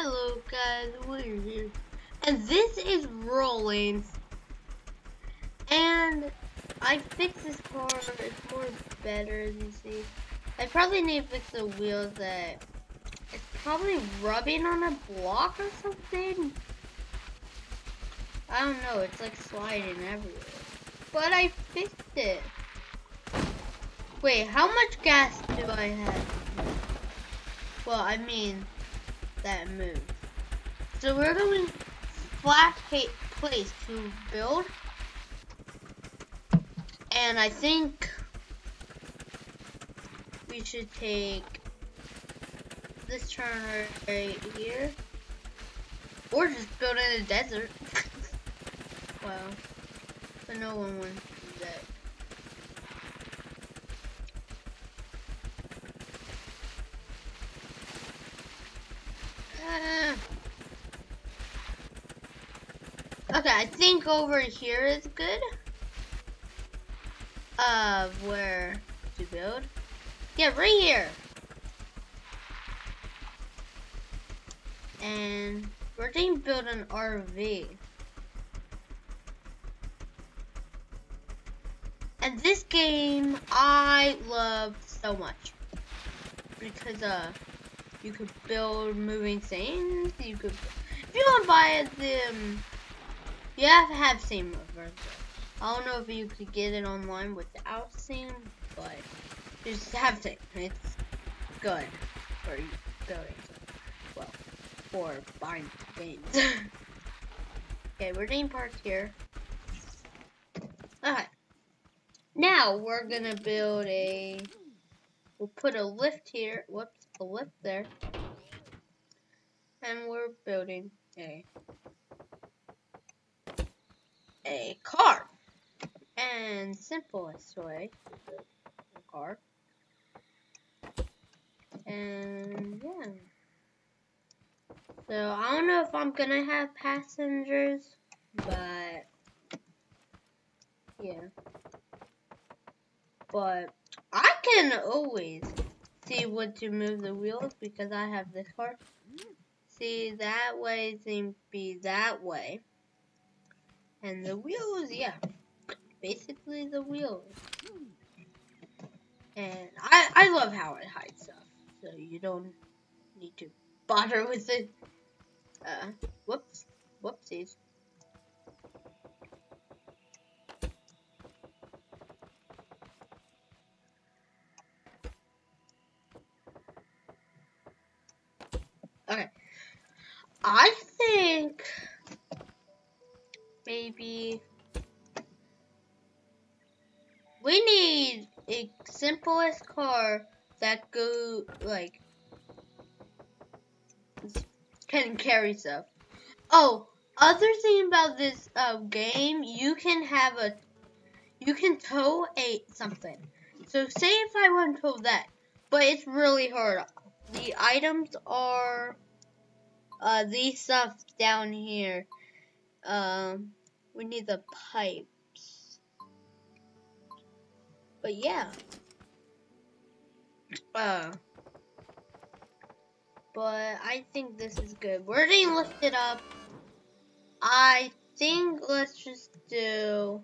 Hello guys, we're here. And this is rolling. And I fixed this car, it's more better as you see. I probably need to fix the wheels that it's probably rubbing on a block or something. I don't know, it's like sliding everywhere. But I fixed it. Wait, how much gas do I have? Well, I mean, that move. So we're going flat place to build. And I think we should take this turn right here. Or just build in a desert. wow. But no one wants to do. Okay, I think over here is good. Uh, where to build. Yeah, right here. And we're going to build an RV. And this game I love so much. Because uh you could build moving things, you could if you want to buy the um, you have to have Steam version. I don't know if you could get it online without Steam, but just have to. It's good for building. Well, for buying games. okay, we're doing parts here. Okay. Now we're gonna build a. We'll put a lift here. Whoops, a lift there. And we're building a a car. And simplest way, a car. And yeah. So I don't know if I'm gonna have passengers, but yeah. But I can always see what to move the wheels because I have this car. See that way seems to be that way. And the wheels, yeah. Basically the wheels. And I, I love how it hides stuff. So you don't need to bother with it. Uh, whoops. Whoopsies. Okay. I think maybe we need a simplest car that go like can carry stuff. Oh, other thing about this uh, game, you can have a you can tow a something. So say if I want to tow that, but it's really hard. The items are uh, these stuff down here. Um, we need the pipes. But yeah. Uh. But I think this is good. We're gonna lift it up. I think let's just do.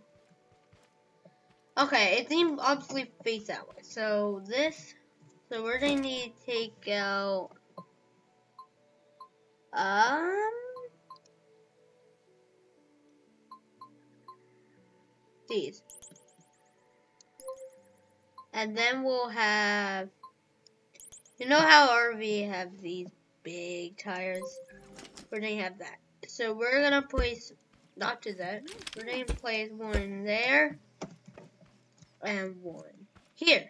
Okay, it seems obviously face that way. So this, so we're gonna need to take out. Um. these. And then we'll have, you know how RV have these big tires? We're gonna have that. So we're gonna place, not to that, we're gonna place one there, and one here.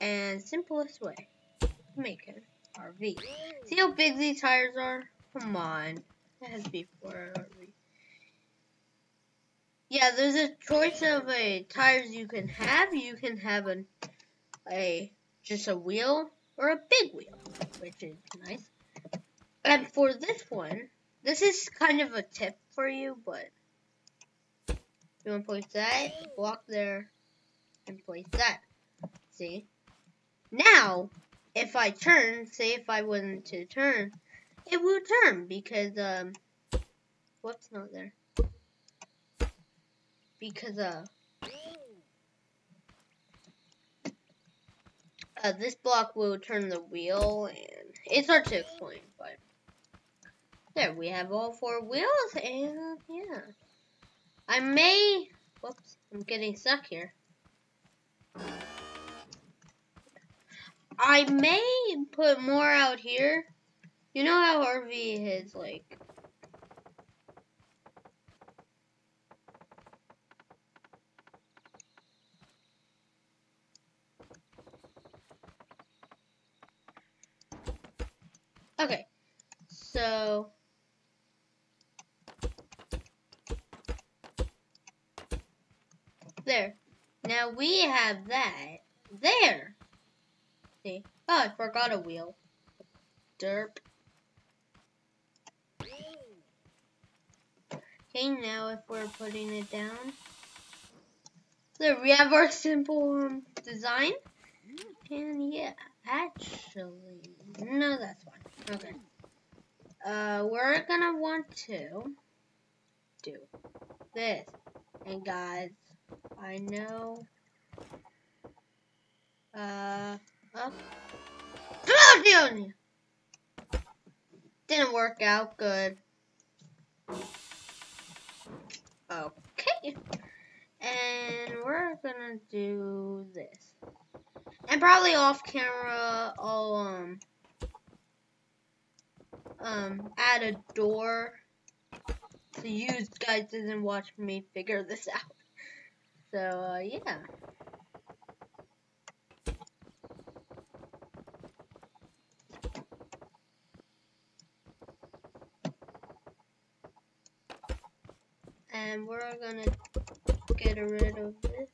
And simplest way to make an RV. See how big these tires are? Come on. That has to be for an RV. Yeah, there's a choice of a tires you can have. You can have a, a just a wheel or a big wheel, which is nice. And for this one, this is kind of a tip for you, but you want to place that, block there, and place that. See? Now, if I turn, say if I wanted to turn, it will turn because um whoops not there? Because uh uh this block will turn the wheel and it's hard to explain but there we have all four wheels and yeah. I may whoops I'm getting stuck here I may put more out here you know how RV is like Okay. So there. Now we have that there. Oh, I forgot a wheel. Derp. Okay, now if we're putting it down. There we have our simple um, design. And yeah, actually, no, that's fine. Okay. Uh, we're gonna want to do this. And guys, I know, uh, up. Didn't work out good. Okay. And we're gonna do this. And probably off camera, I'll, um, um, add a door so you guys didn't watch me figure this out. So, uh, yeah. And we're gonna get rid of this.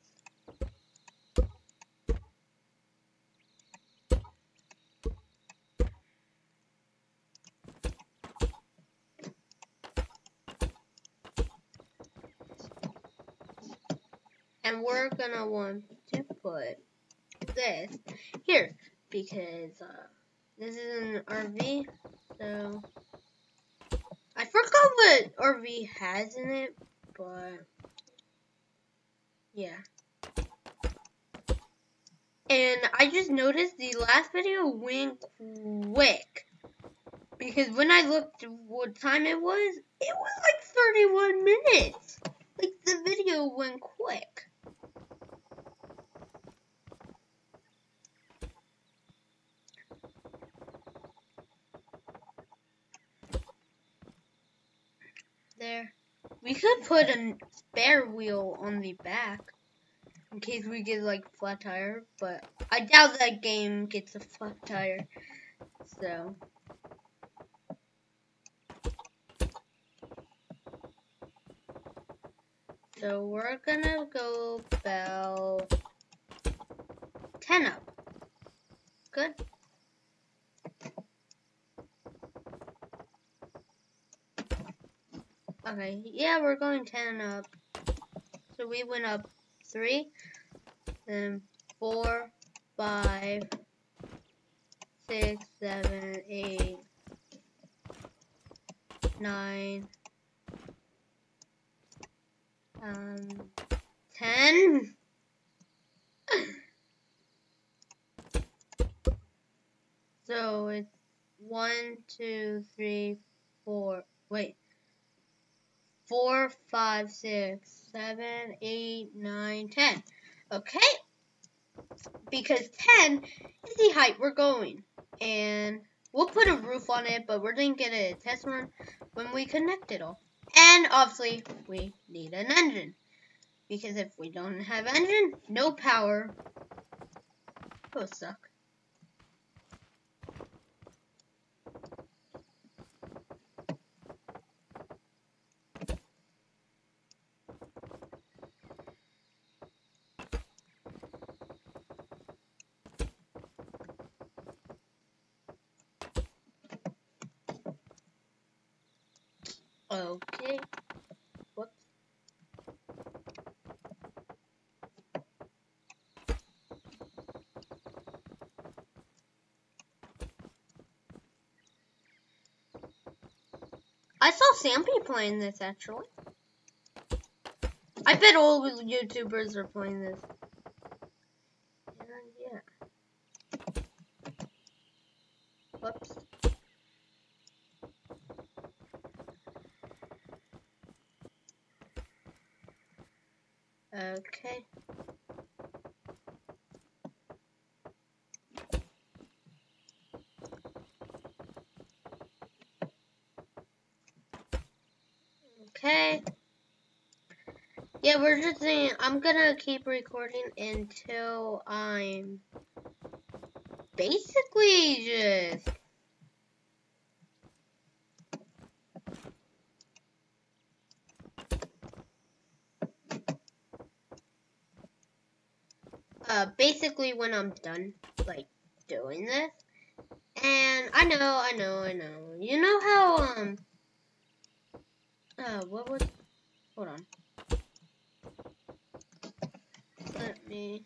And we're gonna want to put this here because uh, this is an RV, so I forgot what RV has in it, but yeah. And I just noticed the last video went quick. Because when I looked what time it was, it was like 31 minutes. Like the video went quick. There. We could put a spare wheel on the back in case we get like flat tire, but I doubt that game gets a flat tire. So So we're gonna go about 10 up. Good. Okay, yeah, we're going 10 up. So we went up 3, then 4, 5, 6, 7, 8, 9, um, 10. so it's one, two, three, four. Wait four, five, six, seven, eight, nine, ten. Okay? Because 10 is the height we're going. And we'll put a roof on it, but we're going to get a test run when we connect it all. And obviously, we need an engine. Because if we don't have engine, no power. It'll suck. Okay. Whoops. I saw Sampy playing this actually. I bet all YouTubers are playing this. And yeah. Whoops. Okay. Okay. Yeah, we're just saying, I'm gonna keep recording until I'm basically just uh basically when I'm done like doing this. And I know, I know, I know. You know how um uh, what was? Hold on. Let me.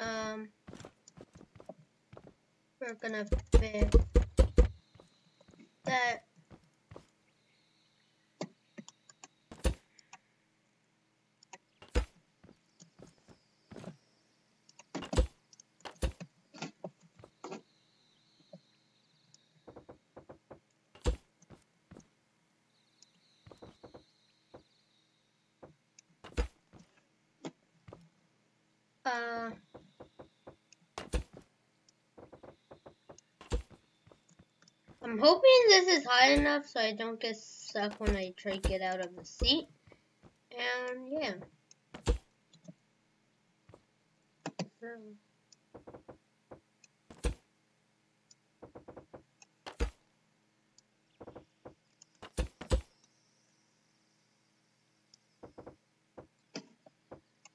Um, we're gonna fit that. Uh, I'm hoping this is high enough so I don't get stuck when I try to get out of the seat. And yeah.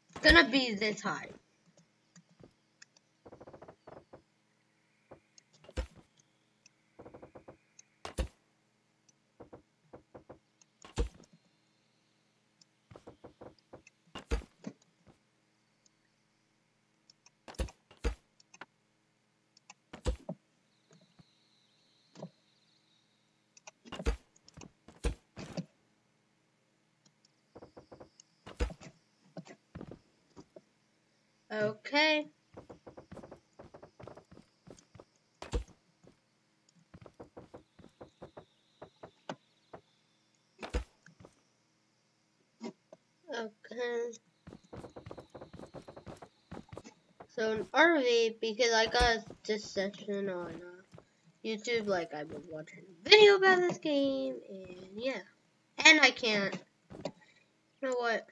It's gonna be this high. Okay. Okay. So an RV, because I got this session on uh, YouTube, like I was watching a video about this game, and yeah. And I can't. You know what?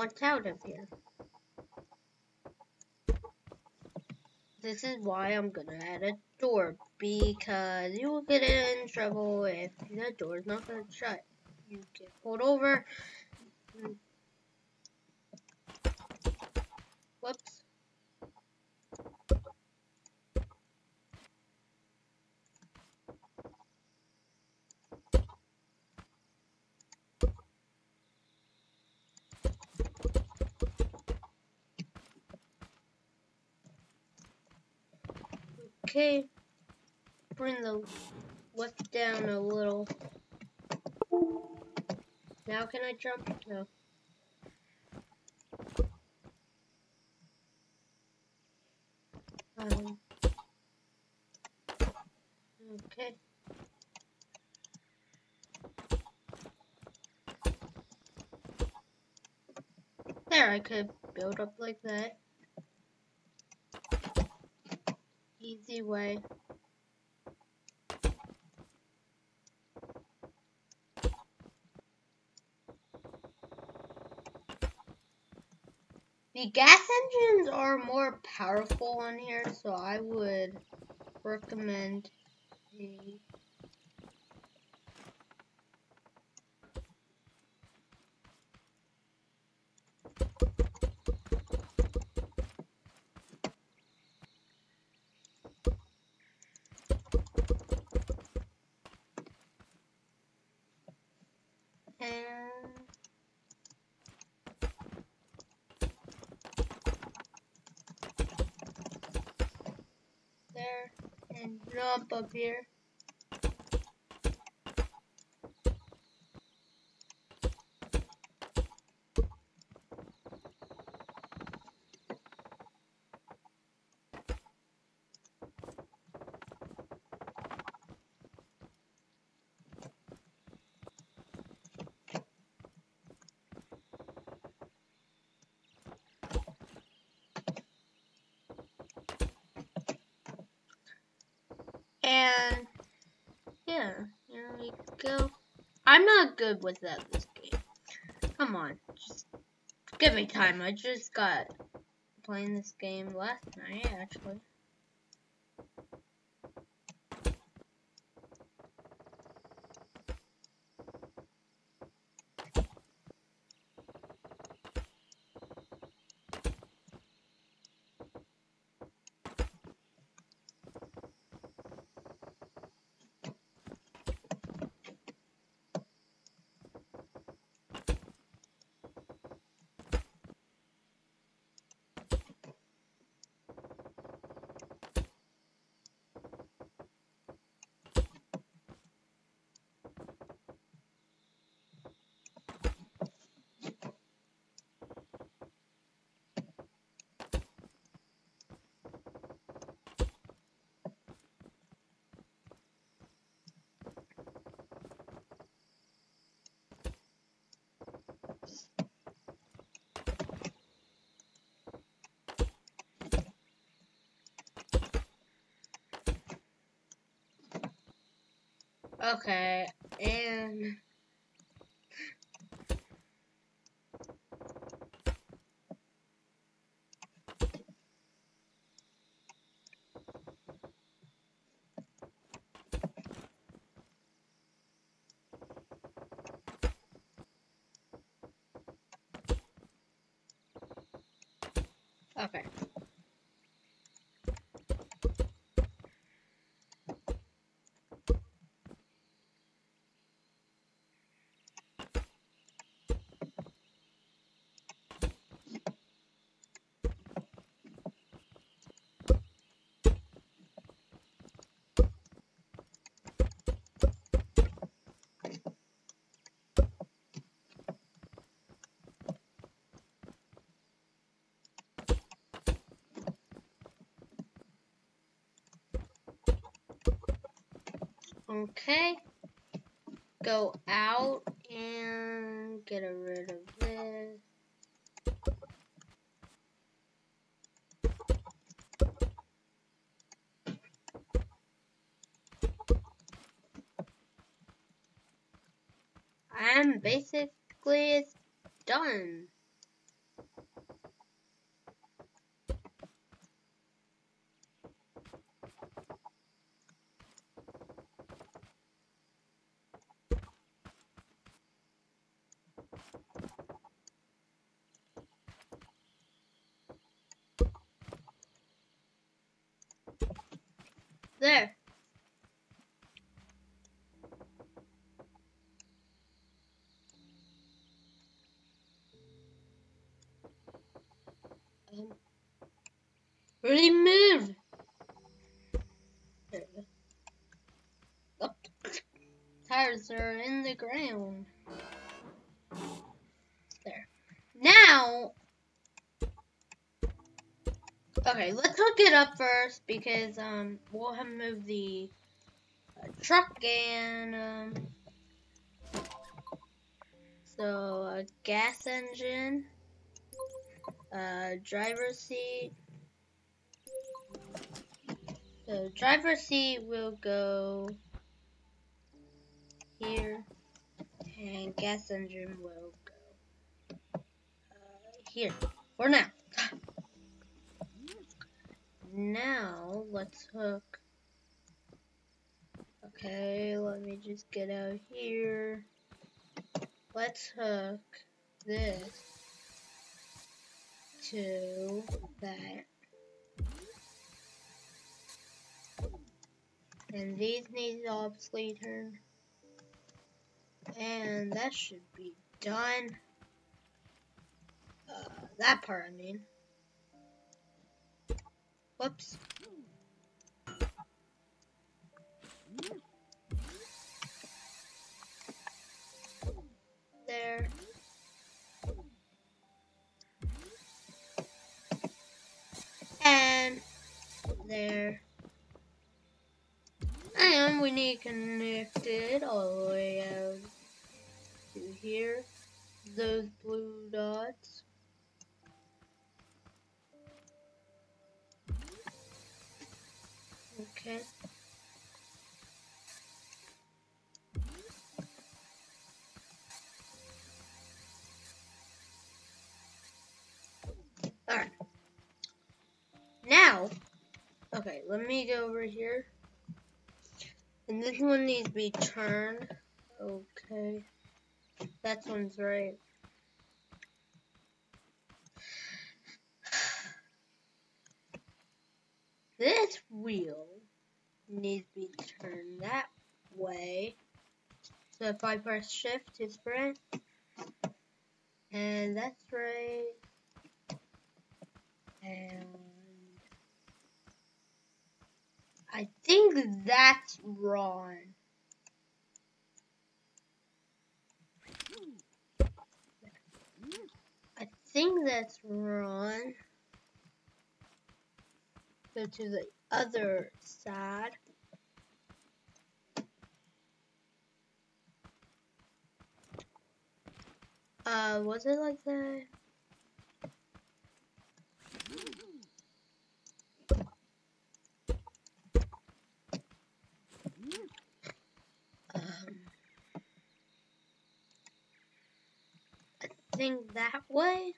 Out of here. This is why I'm gonna add a door because you will get in trouble if the door is not gonna shut. You get pulled over. Whoops. Okay, bring the lift down a little. Now can I jump? No. Um, okay. There, I could build up like that. Easy way. The gas engines are more powerful on here, so I would recommend the and there and jump up here. And yeah, here we go. I'm not good with that this game. Come on, just give me time. I just got playing this game last night actually. Okay, and Okay. Okay. Go out and get rid of this. I'm basically done. There. Um, really move. There we go. Oh. Tires are in the ground. There. Now, Okay, let's hook it up first because um we'll have to move the uh, truck and um so a gas engine, uh driver seat. The driver seat will go here and gas engine will go uh, here for now. Now, let's hook. Okay, let me just get out here. Let's hook this to that. And these need obsolete turn. And that should be done. Uh, that part, I mean. Whoops. There. And there. And we need connected okay, let me go over here. And this one needs to be turned. Okay. That one's right. This wheel needs to be turned that way. So if I press shift to sprint, and that's right, and I think that's wrong. I think that's wrong. Go to the other side. Uh, was it like that? Um, I think that way.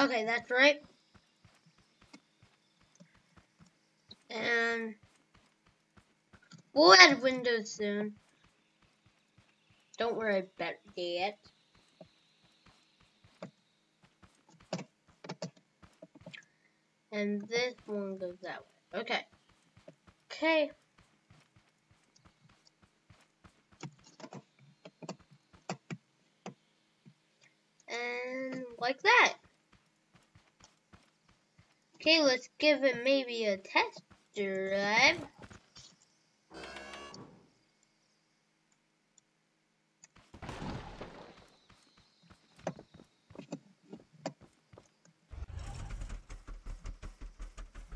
Okay, that's right. And we'll add windows soon. Don't worry about that. And this one goes that way. Okay. Okay. And like that. Okay, let's give it maybe a test drive.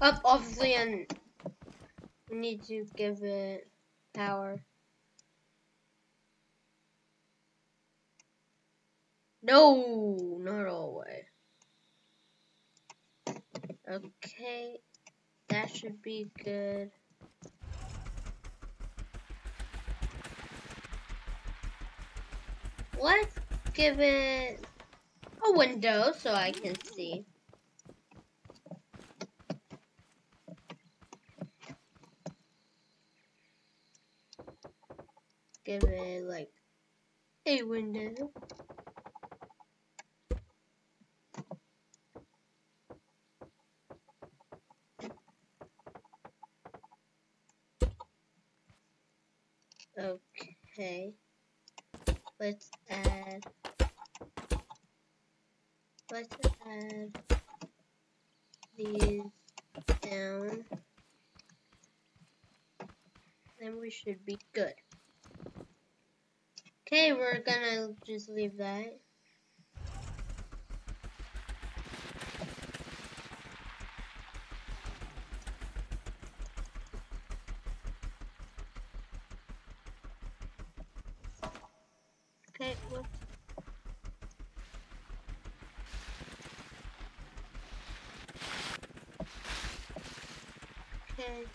Up, obviously, and we need to give it power. No, not all the way. Okay, that should be good. Let's give it a window so I can see. Give it like a window. Okay. Let's add. Let's add these down. Then we should be good. Okay, we're gonna just leave that. Okay, whoops. Okay.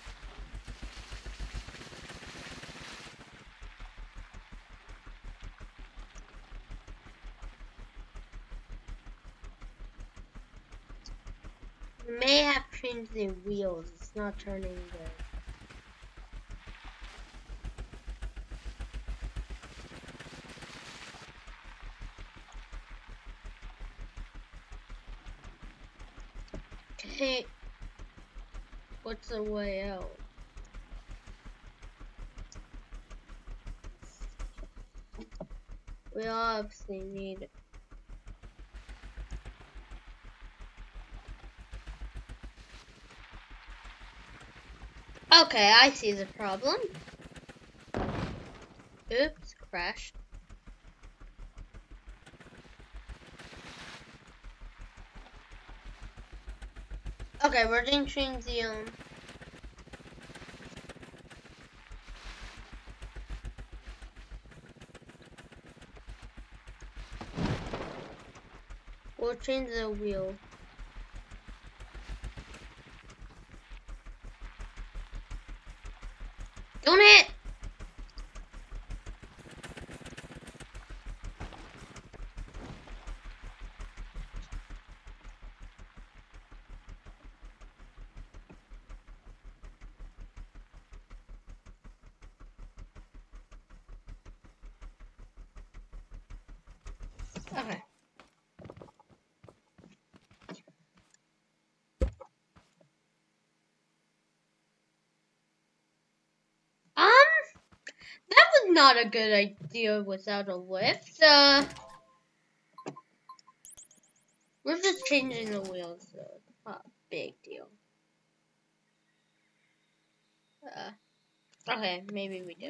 May changed the wheels. It's not turning good. Okay. What's the way out? We obviously need Okay, I see the problem. Oops, crashed. Okay, we're entering the We'll change the wheel. Don't hit! Okay. Um, that was not a good idea without a lift. Uh, we're just changing the wheels, though. not a big deal. Uh, okay, maybe we do.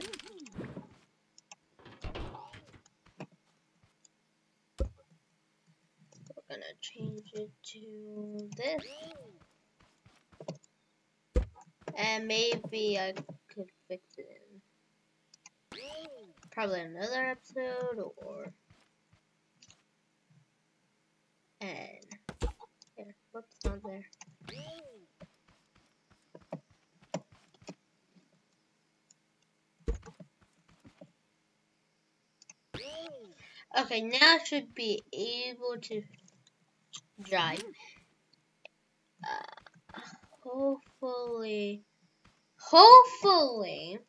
We're gonna change it to this. And maybe I could fix it in probably another episode or and yeah, whoops, not there. Okay, now I should be able to drive. Uh, hopefully, hopefully,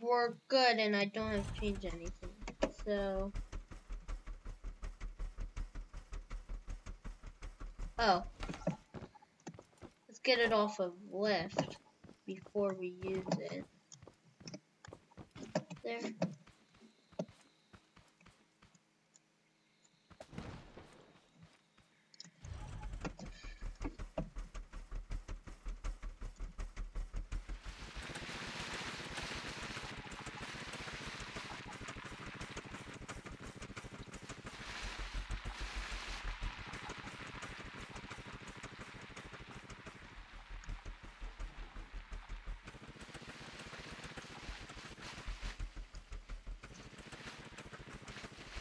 we're good and I don't have to change anything. So, oh, let's get it off of lift before we use it. There.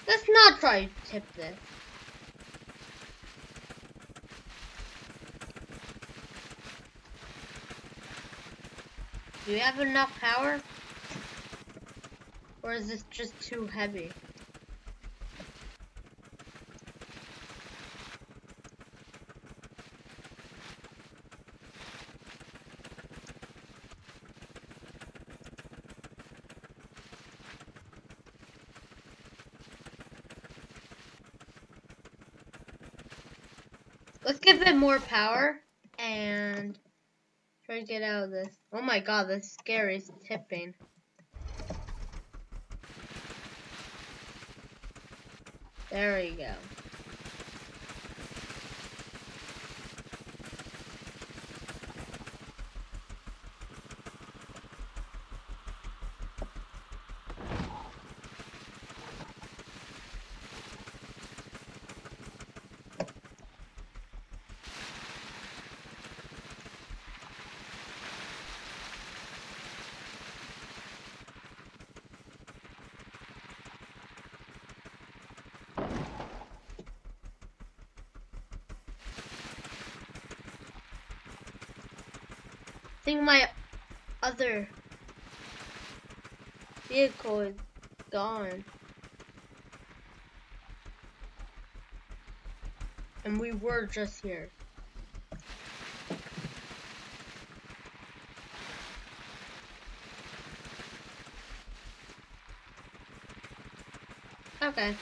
Let's not try to tip this. Do you have enough power? Or is this just too heavy? Let's give it more power and try to get out of this. Oh my god, this is scary. It's tipping. There we go. Think my other vehicle is gone. And we were just here. Okay.